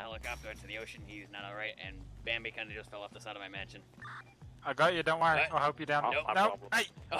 helicopter into the ocean. He's not alright, and Bambi kind of just fell off the side of my mansion. I got you. Don't worry. I'll help you down. No no. problem. Hey.